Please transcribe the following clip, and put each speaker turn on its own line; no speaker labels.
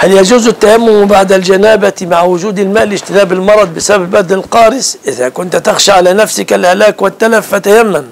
هل يجوز التيمم بعد الجنابة مع وجود الماء لاجتناب المرض بسبب البدن القارس إذا كنت تخشى على نفسك الهلاك والتلف فتيمم.